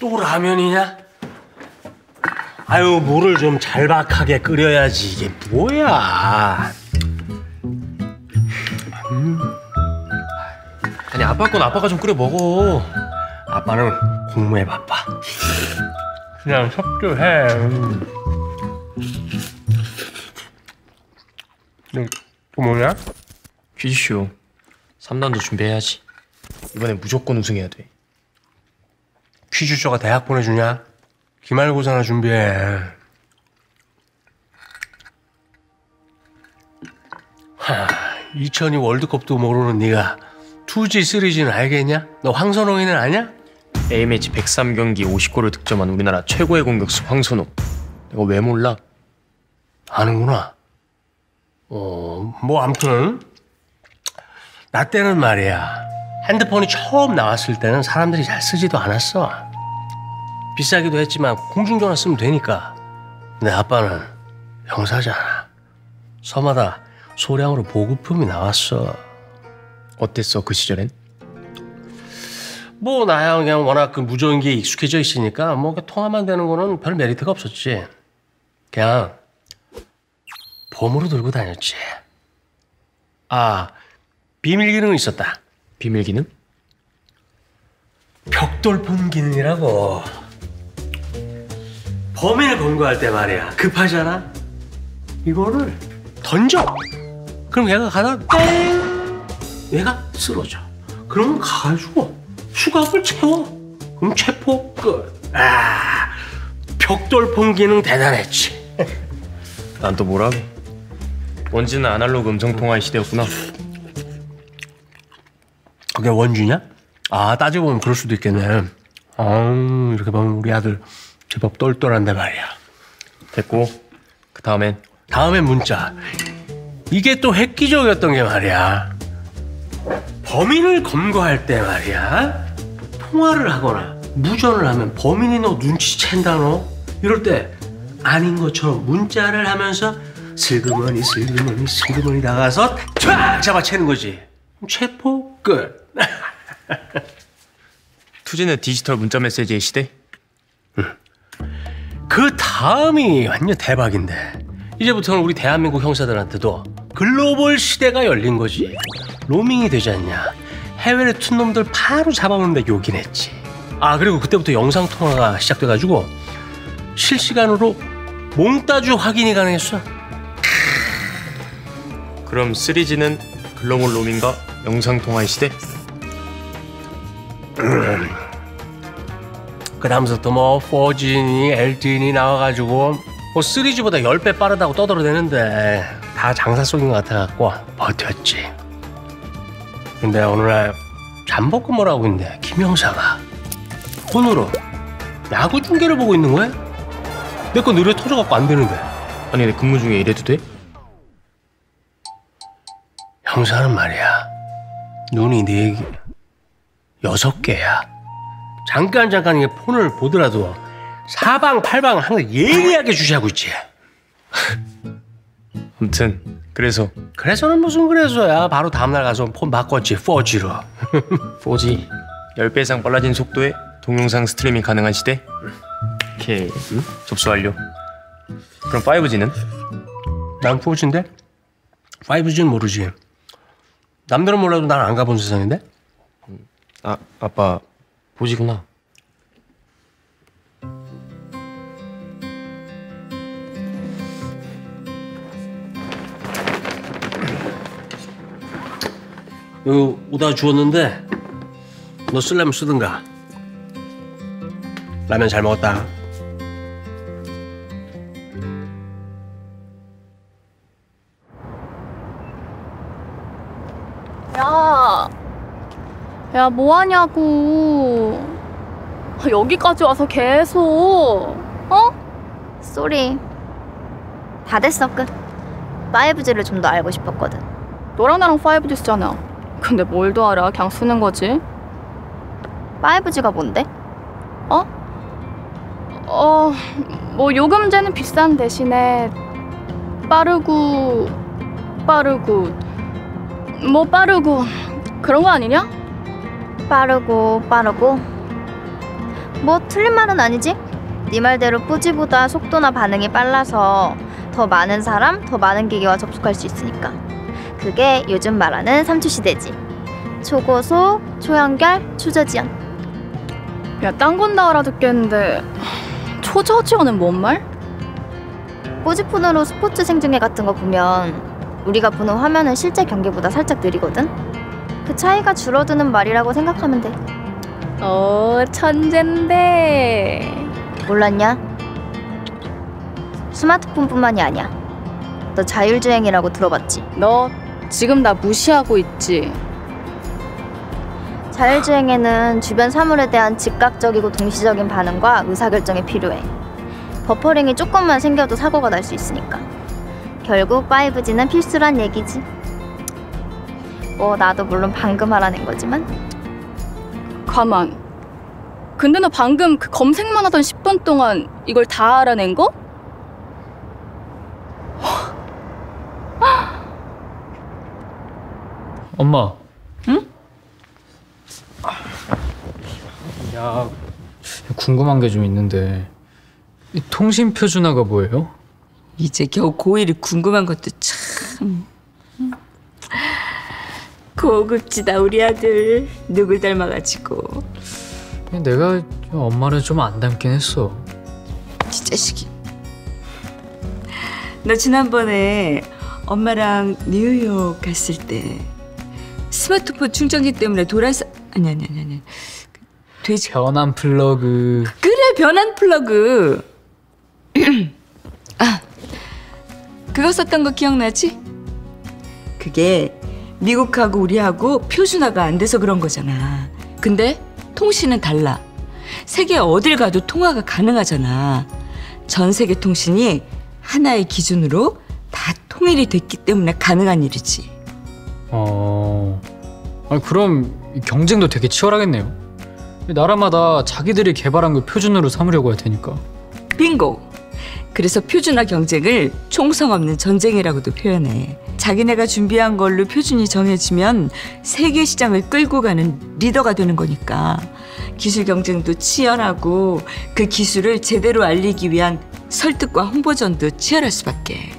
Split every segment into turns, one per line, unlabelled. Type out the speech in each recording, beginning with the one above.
또 라면이냐? 아유 물을 좀 잘박하게 끓여야지 이게 뭐야?
아니 아빠 건 아빠가 좀 끓여 먹어.
아빠는 공무에 바빠. 그냥 섭조해. 네, 또 뭐냐?
퀴즈쇼 3단도 준비해야지. 이번에 무조건 우승해야 돼.
퀴즈 쇼가 대학 보내주냐? 기말고사나 준비해. 하, 2002 월드컵도 모르는 네가 2G, 3G는 알겠냐? 너 황선홍이는 아냐?
A매치 103경기 50골을 득점한 우리나라 최고의 공격수 황선우. 내가 왜 몰라?
아는구나. 어, 뭐 아무튼 나 때는 말이야. 핸드폰이 처음 나왔을 때는 사람들이 잘 쓰지도 않았어. 비싸기도 했지만 공중전화 쓰면 되니까. 근데 아빠는 형사잖아. 서마다 소량으로 보급품이 나왔어.
어땠어 그 시절엔?
뭐 나야 그냥 워낙 그 무전기에 익숙해져 있으니까 뭐 통화만 되는 거는 별 메리트가 없었지. 그냥 봄으로 들고 다녔지. 아 비밀 기능은 있었다.
비밀 기능?
벽돌폰 기능이라고. 범인을 검거할 때 말이야. 급하잖아. 이거를 던져. 그럼 얘가 가다 땡. 얘가 쓰러져. 그러면 가가지고 수갑을 채워. 그럼 체포 끝. 아, 벽돌폰 기능 대단했지.
난 또 뭐라고? 원지는 아날로그 음성 통화의 시대였구나.
그게 원주냐? 아 따지고 보면 그럴 수도 있겠네. 아 이렇게 보면 우리 아들 제법 똘똘한데 말이야.
됐고 그 다음엔
다음에 문자. 이게 또 획기적이었던 게 말이야. 범인을 검거할 때 말이야. 통화를 하거나 무전을 하면 범인이 너 눈치챈다 너. 이럴 때 아닌 것처럼 문자를 하면서 슬그머니 슬그머니 슬그머니 나가서 쫙 잡아채는 거지. 체포 끝.
투지는 디지털 문자 메시지의 시대?
그 다음이 완전 대박인데. 이제부터는 우리 대한민국 형사들한테도 글로벌 시대가 열린 거지. 로밍이 되지 않냐. 해외를 툰 놈들 바로 잡아오는데 요긴 했지. 아 그리고 그때부터 영상통화가 시작돼가지고 실시간으로 몽따주 확인이 가능했어.
그럼 3G는 글로벌 로밍과 영상 통화의 시대?
그 다음부터 뭐 4G니 LTE니 나와가지고 뭐 3G보다 10배 빠르다고 떠들어대는데 다 장사 속인 것 같아갖고 버텼지 근데 어느 날 잠복근무를 하고 있는데 김 형사가 폰으로 야구 중계를 보고 있는 거야? 내 거 느려 터져갖고 안 되는데
아니 근데 근무 중에 이래도 돼?
형사는 말이야 눈이 네 개, 여섯 개야 잠깐 잠깐 이게 폰을 보더라도 사방팔방 항상 예리하게 주시하고 있지.
아무튼 그래서.
그래서는 무슨 그래서야. 바로 다음날 가서 폰 바꿨지 4G로.
4G 10배 이상 빨라진 속도의 동영상 스트리밍 가능한 시대? 오케이. 접수 완료. 그럼 5G는?
난 4G인데? 5G는 모르지. 남들은 몰라도 난 안 가본 세상인데?
아 아빠 보지구나.
여기 오다 주웠는데 너 쓸려면 쓰든가. 라면 잘 먹었다
야, 뭐 하냐고. 아, 여기까지 와서 계속, 어?
쏘리. 다 됐어, 끝. 5G를 좀 더 알고 싶었거든.
너랑 나랑 5G 쓰잖아. 근데 뭘 더 알아? 그냥 쓰는 거지.
5G가 뭔데?
어? 어, 뭐 요금제는 비싼 대신에 빠르고, 빠르고, 뭐 빠르고, 그런 거 아니냐?
빠르고, 빠르고. 뭐 틀린 말은 아니지. 네 말대로 뿌지보다 속도나 반응이 빨라서 더 많은 사람, 더 많은 기계와 접속할 수 있으니까. 그게 요즘 말하는 삼초 시대지. 초고속, 초연결, 초저지연.
야, 딴 건 다 알아듣겠는데 초저지어는 뭔 말?
포지폰으로 스포츠 생중계 같은 거 보면 우리가 보는 화면은 실제 경기보다 살짝 느리거든. 그 차이가 줄어드는 말이라고 생각하면 돼.
어, 천잰데.
몰랐냐? 스마트폰뿐만이 아니야. 너 자율주행이라고 들어봤지?
너 지금 나 무시하고 있지?
자율주행에는 주변 사물에 대한 즉각적이고 동시적인 반응과 의사결정이 필요해. 버퍼링이 조금만 생겨도 사고가 날 수 있으니까. 결국 5G는 필수란 얘기지. 뭐 나도 물론 방금 알아낸 거지만
가만. 근데 너 방금 그 검색만 하던 10분 동안 이걸 다 알아낸 거?
엄마.
응?
야, 궁금한 게 좀 있는데 이 통신 표 준화가 뭐예요?
이제 겨우 고1이 궁금한 것도 참 고급지다 우리 아들 누굴 닮아가지고
내가 좀 엄마를 좀 안 닮긴 했어.
이 자식이 너 지난번에 엄마랑 뉴욕 갔을 때 스마트폰 충전기 때문에 돌아서 아니 아니 아니 아니 그 돼지
변환 플러그.
그래 변환 플러그 아 그거 썼던 거 기억나지? 그게 미국하고 우리하고 표준화가 안 돼서 그런 거잖아 근데 통신은 달라 세계 어딜 가도 통화가 가능하잖아 전 세계 통신이 하나의 기준으로 다 통일이 됐기 때문에 가능한 일이지
어. 아 그럼 이 경쟁도 되게 치열하겠네요. 나라마다 자기들이 개발한 걸 표준으로 삼으려고 할 테니까.
빙고. 그래서 표준화 경쟁을 총성 없는 전쟁이라고도 표현해. 자기네가 준비한 걸로 표준이 정해지면 세계 시장을 끌고 가는 리더가 되는 거니까. 기술 경쟁도 치열하고 그 기술을 제대로 알리기 위한 설득과 홍보전도 치열할 수밖에.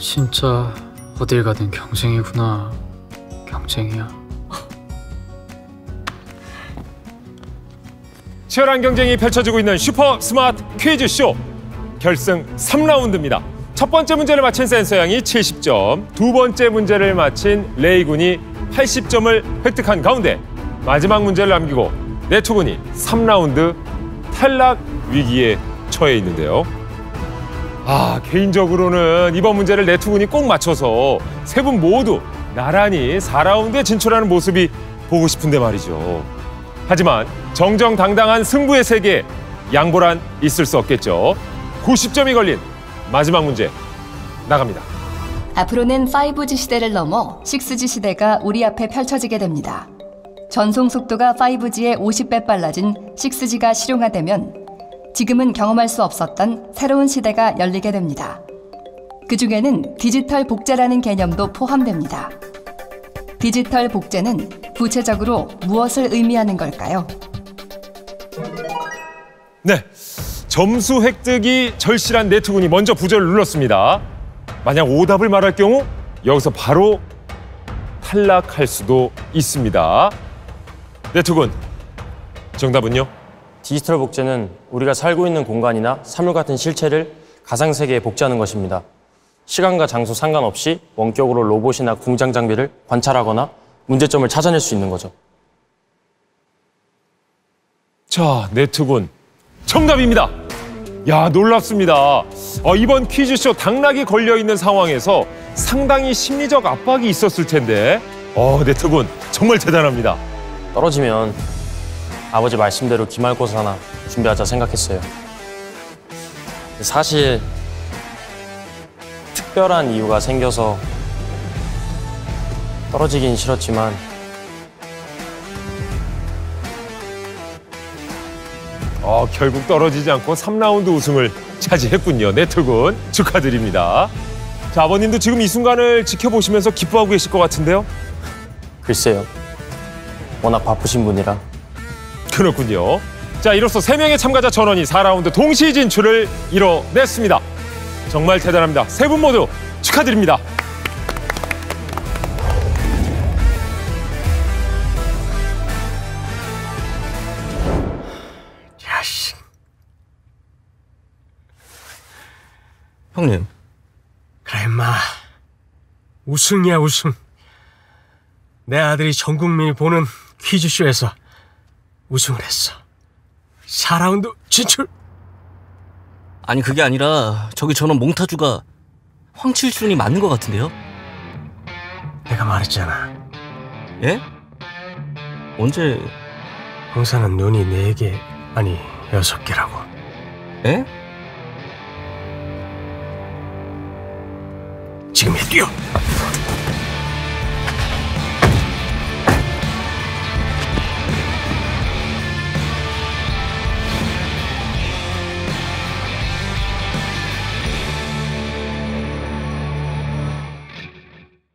진짜 어딜 가든 경쟁이구나. 경쟁이야.
치열한 경쟁이 펼쳐지고 있는 슈퍼 스마트 퀴즈 쇼 결승 3라운드입니다. 첫 번째 문제를 맞힌 센서 양이 70점, 두 번째 문제를 맞힌 레이 군이 80점을 획득한 가운데 마지막 문제를 남기고 네투 군이 3라운드 탈락 위기에 처해 있는데요. 아, 개인적으로는 이번 문제를 네투 군이 꼭 맞춰서 세 분 모두 나란히 4라운드에 진출하는 모습이 보고 싶은데 말이죠. 하지만 정정당당한 승부의 세계에 양보란 있을 수 없겠죠. 90점이 걸린 마지막 문제 나갑니다.
앞으로는 5G 시대를 넘어 6G 시대가 우리 앞에 펼쳐지게 됩니다. 전송 속도가 5G의 50배 빨라진 6G가 실용화되면 지금은 경험할 수 없었던 새로운 시대가 열리게 됩니다. 그 중에는 디지털 복제라는 개념도 포함됩니다. 디지털 복제는 구체적으로 무엇을 의미하는 걸까요?
네, 점수 획득이 절실한 네트군이 먼저 부저를 눌렀습니다. 만약 오답을 말할 경우 여기서 바로 탈락할 수도 있습니다. 네트군, 정답은요?
디지털 복제는 우리가 살고 있는 공간이나 사물 같은 실체를 가상세계에 복제하는 것입니다. 시간과 장소 상관없이 원격으로 로봇이나 공장 장비를 관찰하거나 문제점을 찾아낼 수 있는 거죠.
자, 네트군 정답입니다. 야, 놀랍습니다. 어, 이번 퀴즈쇼 당락이 걸려 있는 상황에서 상당히 심리적 압박이 있었을 텐데, 어, 네트군 정말 대단합니다.
떨어지면 아버지 말씀대로 기말고사 하나 준비하자 생각했어요. 사실 특별한 이유가 생겨서 떨어지긴 싫었지만
어, 결국 떨어지지 않고 3라운드 우승을 차지했군요. 네트군 축하드립니다. 자, 아버님도 지금 이 순간을 지켜보시면서 기뻐하고 계실 것 같은데요.
글쎄요. 워낙 바쁘신 분이라.
그렇군요. 자, 이로써 세명의 참가자 전원이 4라운드 동시 진출을 이뤄냈습니다. 정말 대단합니다. 세 분 모두 축하드립니다.
형님,
그래 임마. 우승이야 우승. 내 아들이 전 국민이 보는 퀴즈쇼에서 우승을 했어. 4라운드 진출.
아니 그게 아니라 저기 저런 몽타주가 황칠순이 맞는 것 같은데요?
내가 말했잖아.
예? 언제?
형사는 눈이 네 개 아니 여섯 개라고.
예?
い。